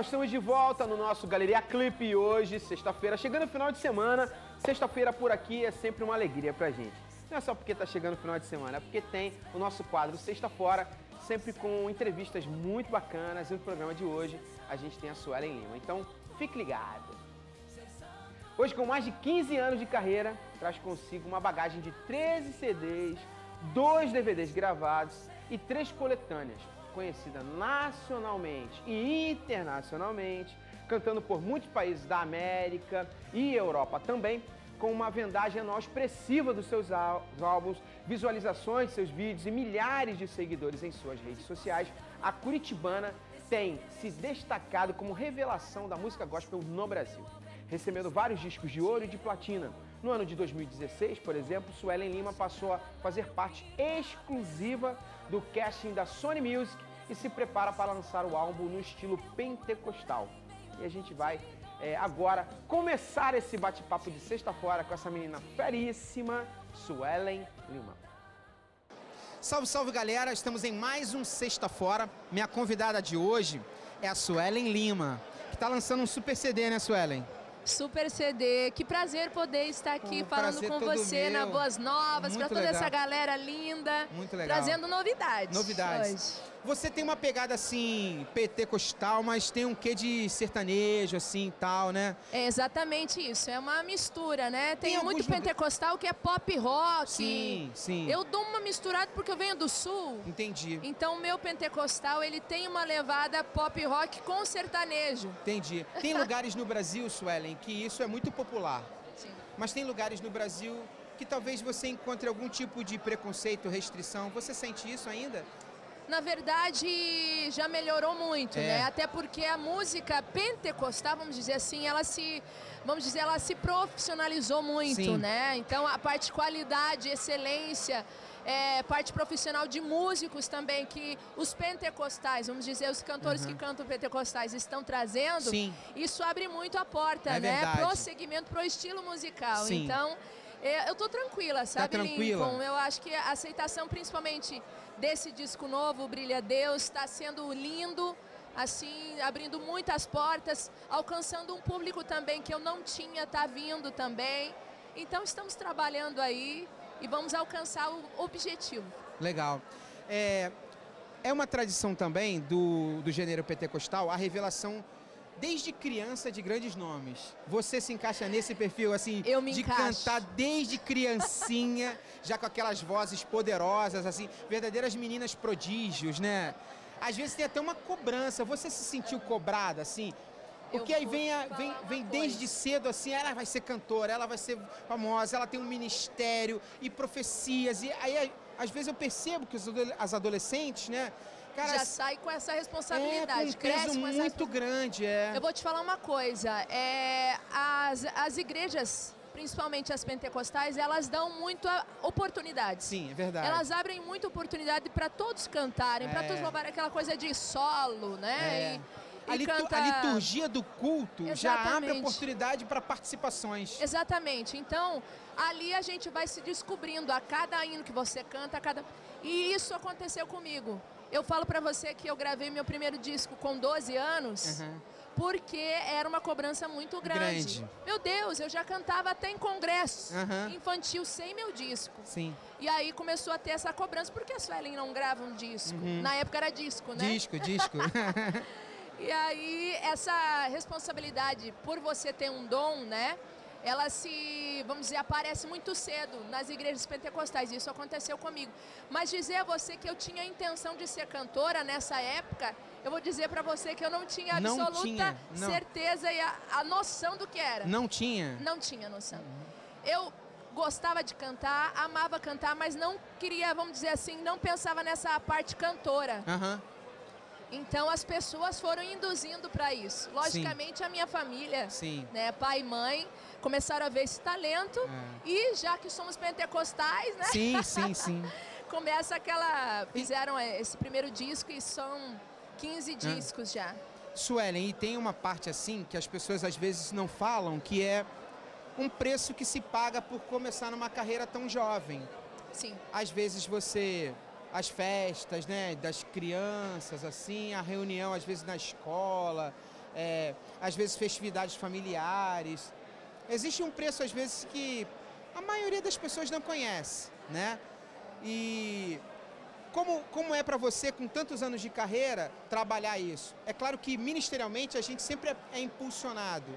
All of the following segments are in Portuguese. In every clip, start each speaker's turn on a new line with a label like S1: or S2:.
S1: Nós estamos de volta no nosso Galeria Clipe hoje, sexta-feira, chegando no final de semana. Sexta-feira por aqui é sempre uma alegria pra gente. Não é só porque tá chegando o final de semana, é porque tem o nosso quadro Sexta Fora, sempre com entrevistas muito bacanas. E no programa de hoje a gente tem a Suelen Lima. Então, fique ligado. Hoje, com mais de 15 anos de carreira, traz consigo uma bagagem de 13 CDs, dois DVDs gravados e três coletâneas conhecida nacionalmente e internacionalmente, cantando por muitos países da América e Europa também, com uma vendagem anual expressiva dos seus álbuns, visualizações de seus vídeos e milhares de seguidores em suas redes sociais, a Curitibana tem se destacado como revelação da música gospel no Brasil, recebendo vários discos de ouro e de platina. No ano de 2016, por exemplo, Suelen Lima passou a fazer parte exclusiva do casting da Sony Music e se prepara para lançar o álbum no estilo pentecostal. E a gente vai é, agora começar esse bate-papo de sexta-feira com essa menina feríssima, Suelen Lima.
S2: Salve, salve galera! Estamos em mais um Sexta Fora. Minha convidada de hoje é a Suelen Lima, que está lançando um super CD, né, Suelen?
S3: Super CD. Que prazer poder estar aqui
S2: Um
S3: falando com você
S2: meu.
S3: na Boas Novas, para toda
S2: legal.
S3: essa galera linda.
S2: Muito legal.
S3: Trazendo novidades.
S2: Novidades.
S3: hoje.
S2: Você tem uma pegada assim, pentecostal, mas tem um quê de sertanejo, assim e tal, né?
S3: É exatamente isso. É uma mistura, né? Tem,
S2: Tem
S3: muito pentecostal que é pop rock.
S2: Sim, sim.
S3: Eu dou uma misturada porque eu venho do sul.
S2: Entendi,
S3: Então o meu pentecostal ele tem uma levada pop rock com sertanejo.
S2: entendi. Tem lugares no Brasil, Suelen, que isso é muito popular.
S3: Sim.
S2: Mas tem lugares no Brasil que talvez você encontre algum tipo de preconceito, restrição. Você sente isso ainda?
S3: Na verdade, já melhorou muito,
S2: É.
S3: né? Até porque a música pentecostal, vamos dizer assim, ela se, vamos dizer, ela se profissionalizou muito,
S2: Sim.
S3: né? Então a parte de qualidade, excelência, é, parte profissional de músicos também que os pentecostais, vamos dizer, os cantores que cantam pentecostais estão trazendo,
S2: Sim.
S3: isso abre muito a porta,
S2: É
S3: né?
S2: verdade.
S3: Pro segmento, pro estilo musical.
S2: Sim. Tá
S3: Então, é, eu tô tranquila, sabe,
S2: tranquila?
S3: Lincoln? Eu acho que a aceitação, principalmente desse disco novo, Brilha Deus, está sendo lindo, assim, abrindo muitas portas, alcançando um público também que eu não tinha, tá vindo também. Então estamos trabalhando aí e vamos alcançar o objetivo.
S2: Legal. É, é uma tradição também do, do gênero pentecostal a revelação desde criança de grandes nomes. Você se encaixa nesse perfil assim
S3: Eu me
S2: de
S3: encaixo.
S2: cantar desde criancinha, já com aquelas vozes poderosas assim, verdadeiras meninas prodígios, né? Às vezes tem até uma cobrança. Você se sentiu cobrada assim? Porque
S3: Eu
S2: aí vem, a- vem, vem desde cedo assim, ela vai ser cantora, ela vai ser famosa, ela tem um ministério e profecias. E aí, às vezes eu percebo que as adolescentes, né? Cara,
S3: Já sai com essa
S2: é com
S3: responsabilidade,
S2: um
S3: cresce com essa
S2: muito grande, é.
S3: Eu vou te falar uma coisa, é, as, as igrejas, principalmente as pentecostais, elas dão muito oportunidades.
S2: Sim, é verdade.
S3: Elas abrem muita oportunidade para todos cantarem, para
S2: É.
S3: todos louvarem aquela coisa de solo, né?
S2: É.
S3: E,
S2: a,
S3: canta...
S2: a liturgia do culto já abre
S3: Exatamente.
S2: oportunidade para participações.
S3: Exatamente. Então, ali a gente vai se descobrindo a cada hino que você canta, a cada... E isso aconteceu comigo. Eu falo pra você que eu gravei meu primeiro disco com 12 anos.
S2: Aham.
S3: Porque era uma cobrança muito grande.
S2: Grande.
S3: Meu Deus, eu já cantava até em congresso
S2: Aham.
S3: infantil sem meu disco.
S2: Sim.
S3: E aí começou a ter essa cobrança. Por que a Suelen não grava um disco? Na época era disco, né?
S2: Uhum. Disco, disco.
S3: E aí, essa responsabilidade por você ter um dom, né? Ela se, vamos dizer, aparece muito cedo nas igrejas pentecostais. Isso aconteceu comigo. Mas dizer a você que eu tinha a intenção de ser cantora nessa época, eu vou dizer pra você que eu não tinha
S2: Não
S3: absoluta
S2: tinha, não.
S3: certeza e a, a noção do que era.
S2: Não tinha?
S3: Não tinha noção. Eu gostava de cantar, amava cantar, mas não queria, vamos dizer assim, não pensava nessa parte cantora.
S2: Aham.
S3: Então as pessoas foram induzindo para isso. Logicamente a minha família,
S2: Sim.
S3: né, pai e mãe, começaram a ver esse talento e já que somos pentecostais, né,
S2: É. Sim, sim, sim.
S3: começa aquela fizeram é, esse primeiro disco e são 15 discos já.
S2: Suelen, e tem uma parte assim que as pessoas às vezes não falam, que é um preço que se paga por começar numa carreira tão jovem.
S3: Sim.
S2: Às vezes você as festas, né, das crianças assim, a reunião às vezes na escola, é, às vezes festividades familiares. Existe um preço, às vezes, que a maioria das pessoas não conhece, né? E como, como é para você, com tantos anos de carreira, trabalhar isso? É claro que ministerialmente a gente sempre é, é impulsionado.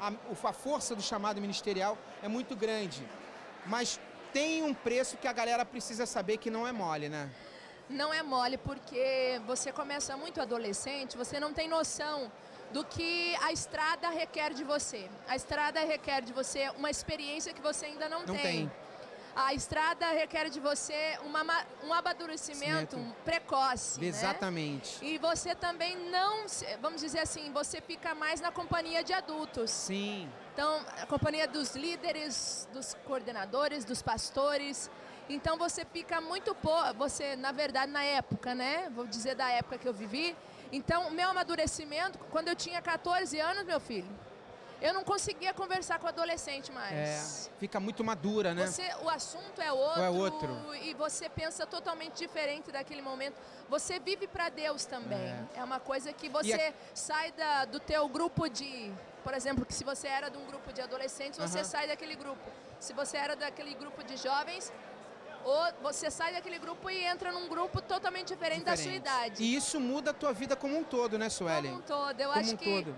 S2: A, a força do chamado ministerial é muito grande. Mas tem um preço que a galera precisa saber que não é mole, né?
S3: Não é mole porque você começa muito adolescente, você não tem noção do que a estrada requer de você. A estrada requer de você uma experiência que você ainda não,
S2: não
S3: tem.
S2: tem.
S3: A estrada requer de você uma, um amadurecimento precoce.
S2: Né? Exatamente.
S3: Né? E você também não, vamos dizer assim, você fica mais na companhia de adultos.
S2: Sim.
S3: Então, a companhia dos líderes, dos coordenadores, dos pastores. Então você fica muito pouco, você, na verdade, na época, né? Vou dizer da época que eu vivi. Então, o meu amadurecimento, quando eu tinha 14 anos, meu filho, eu não conseguia conversar com o adolescente mais.
S2: É, fica muito madura, né?
S3: Você, o assunto é outro,
S2: é outro.
S3: E você pensa totalmente diferente daquele momento. Você vive para Deus também. É. é. uma coisa que você a... sai da, do teu grupo de... Por exemplo, que se você era de um grupo de adolescentes, você uh -huh. sai daquele grupo. Se você era daquele grupo de jovens, ou você sai daquele grupo e entra num grupo totalmente diferente, diferente. da sua idade.
S2: E isso muda a tua vida como um todo, né, Suelen?
S3: Como um todo. Eu
S2: como
S3: acho
S2: um
S3: que
S2: todo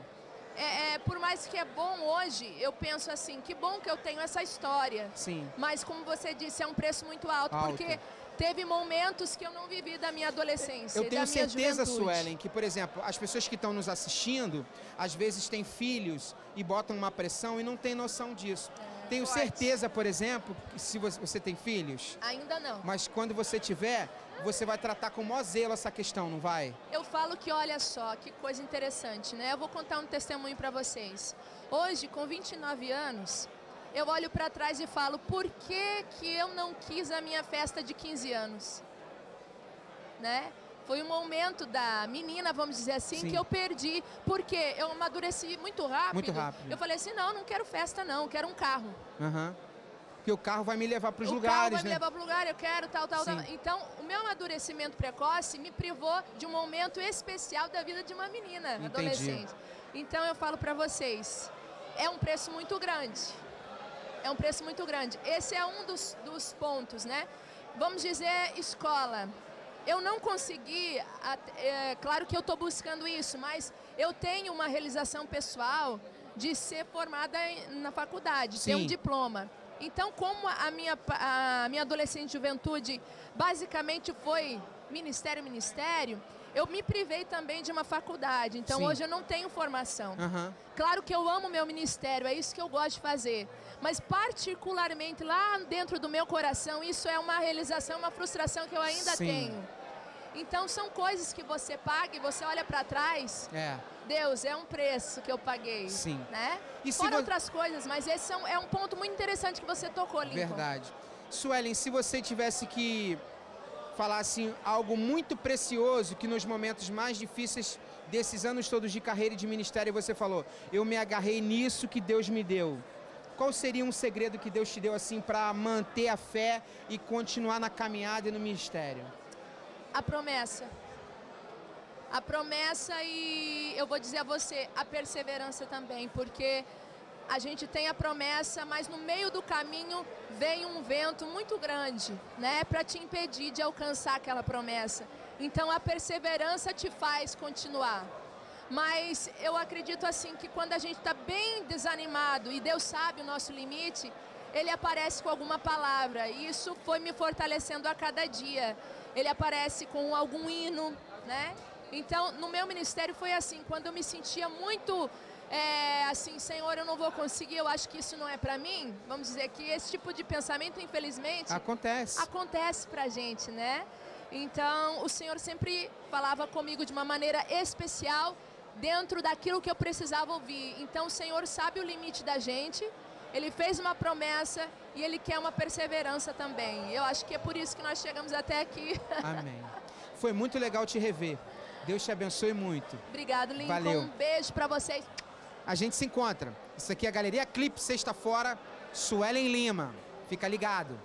S3: é, é, por mais que é bom hoje, eu penso assim, que bom que eu tenho essa história.
S2: Sim.
S3: Mas como você disse, é um preço muito alto,
S2: alto.
S3: porque teve momentos que eu não vivi da minha adolescência.
S2: Eu tenho certeza,
S3: juventude.
S2: Suelen, que, por exemplo, as pessoas que estão nos assistindo, às vezes têm filhos e botam uma pressão e não têm noção disso. É, tenho certeza, por exemplo, que se você, você tem filhos.
S3: Ainda não.
S2: Mas quando você tiver, você vai tratar com maior zelo essa questão, não vai?
S3: Eu falo que, olha só, que coisa interessante, né? Eu vou contar um testemunho para vocês. Hoje, com 29 anos, eu olho para trás e falo, por que, que eu não quis a minha festa de 15 anos? Né? Foi um momento da menina, vamos dizer assim,
S2: Sim.
S3: que eu perdi, porque eu amadureci muito rápido.
S2: Muito rápido.
S3: Eu falei assim, não, não quero festa não, quero um carro.
S2: Uhum. Porque o carro vai me levar para os
S3: lugares,
S2: né? O
S3: carro vai
S2: né?
S3: me levar para o lugar, eu quero tal, tal, tal. Então, o meu amadurecimento precoce me privou de um momento especial da vida de uma menina,
S2: Entendi.
S3: adolescente. Então, eu falo para vocês, é um preço muito grande. É um preço muito grande. Esse é um dos, dos pontos, né? Vamos dizer escola. Eu não consegui, é, claro que eu estou buscando isso, mas eu tenho uma realização pessoal de ser formada na faculdade,
S2: Sim.
S3: ter um diploma. Então, como a minha, a minha adolescente juventude basicamente foi ministério, ministério, eu me privei também de uma faculdade. Então,
S2: Sim.
S3: hoje eu não tenho formação.
S2: Uhum.
S3: Claro que eu amo meu ministério, é isso que eu gosto de fazer. Mas, particularmente, lá dentro do meu coração, isso é uma realização, uma frustração que eu ainda
S2: Sim.
S3: tenho. Então, são coisas que você paga e você olha para trás.
S2: É.
S3: Deus, é um preço que eu paguei.
S2: Sim.
S3: Né?
S2: E
S3: Fora
S2: vo-
S3: outras coisas, mas esse é um, é um ponto muito interessante que você tocou, Lincoln.
S2: Verdade. Suelen, se você tivesse que falar assim, algo muito precioso que nos momentos mais difíceis desses anos todos de carreira e de ministério você falou, eu me agarrei nisso que Deus me deu. Qual seria um segredo que Deus te deu assim para manter a fé e continuar na caminhada e no ministério?
S3: A promessa. A promessa e eu vou dizer a você, a perseverança também, porque a gente tem a promessa, mas no meio do caminho vem um vento muito grande, né, para te impedir de alcançar aquela promessa. Então a perseverança te faz continuar. Mas eu acredito assim que quando a gente está bem desanimado e Deus sabe o nosso limite, Ele aparece com alguma palavra. E isso foi me fortalecendo a cada dia. Ele aparece com algum hino, né? Então, no meu ministério foi assim, quando eu me sentia muito é, assim, Senhor, eu não vou conseguir, eu acho que isso não é para mim. Vamos dizer que esse tipo de pensamento, infelizmente,
S2: Acontece.
S3: acontece pra gente, né? Então, o Senhor sempre falava comigo de uma maneira especial dentro daquilo que eu precisava ouvir. Então, o Senhor sabe o limite da gente. Ele fez uma promessa e ele quer uma perseverança também. Eu acho que é por isso que nós chegamos até aqui.
S2: Amém. Foi muito legal te rever. Deus te abençoe muito.
S3: Obrigado, Lincoln.
S2: Valeu.
S3: Um beijo pra vocês
S2: a gente se encontra. Isso aqui é a Galeria Clipe, sexta fora, Suelen Lima. Fica ligado.